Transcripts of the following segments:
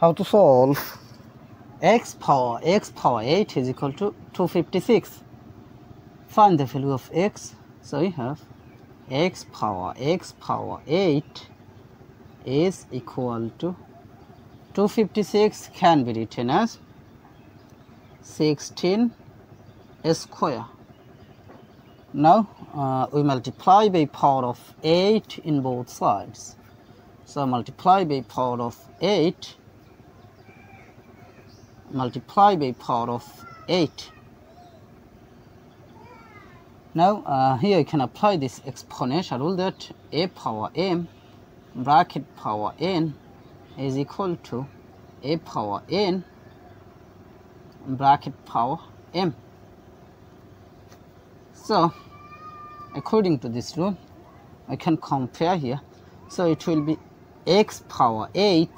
How to solve x power x power 8 is equal to 256. Find the value of x. So we have x power x power 8 is equal to 256 can be written as 16 square. Now uh, we multiply by power of 8 in both sides. So multiply by power of 8 multiply by power of 8. Now uh, here you can apply this exponential rule that a power m bracket power n is equal to a power n bracket power m. So according to this rule I can compare here so it will be x power 8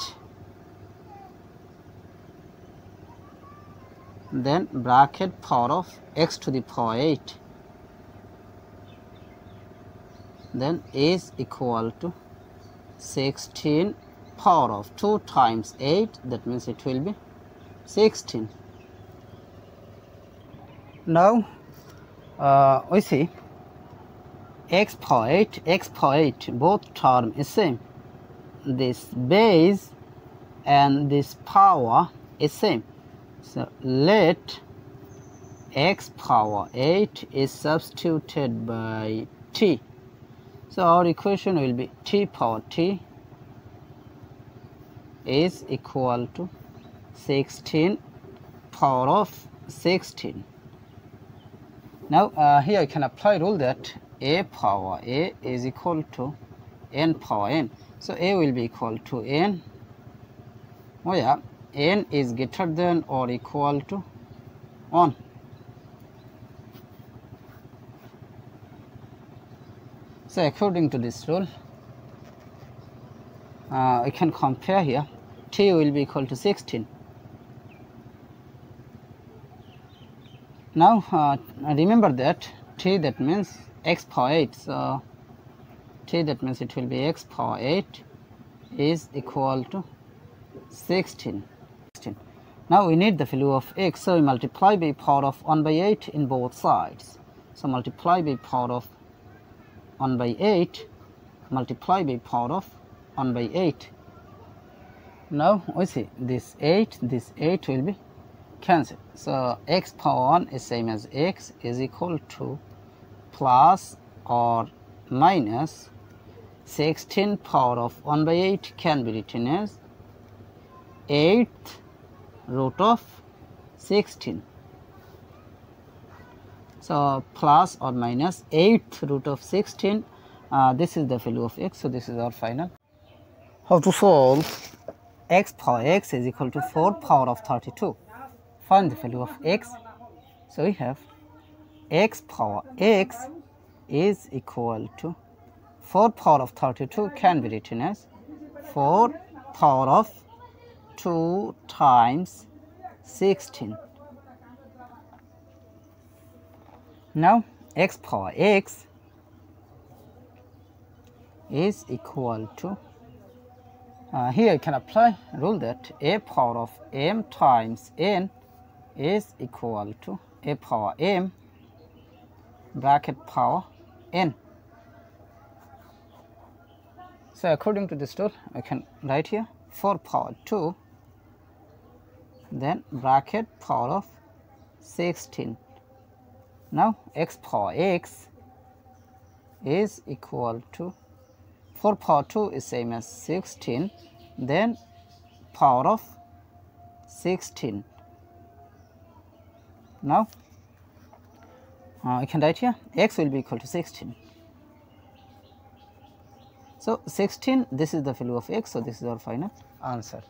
then bracket power of x to the power 8 then is equal to 16 power of 2 times 8 that means it will be 16 now uh, we see x power 8 x power 8 both term is same. This base and this power is same so let x power 8 is substituted by t. So our equation will be t power t is equal to 16 power of 16 now uh, here I can apply rule that a power a is equal to n power n. So a will be equal to n. Oh yeah n is greater than or equal to 1 so according to this rule uh, we can compare here. T will be equal to 16 now uh, remember that t that means x power 8 so t that means it will be x power 8 is equal to 16 now we need the value of x, so we multiply by power of 1 by 8 in both sides. So multiply by power of 1 by 8, multiply by power of 1 by 8. Now we see this 8, this 8 will be cancelled. So x power 1 is same as x is equal to plus or minus 16 power of 1 by 8 can be written as 8th root of 16. So plus or minus 8th root of 16 uh, this is the value of x so this is our final. How to solve x power x is equal to 4 power of 32. Find the value of x. So we have x power x is equal to 4 power of 32 can be written as 4 power of 2 times 16. Now x power x is equal to uh, here you can apply rule that a power of m times n is equal to a power m bracket power n. So according to this rule I can write here 4 power 2 then bracket power of 16 now x power x is equal to 4 power 2 is same as 16 then power of 16 now uh, I can write here x will be equal to 16 so 16 this is the value of x so this is our final answer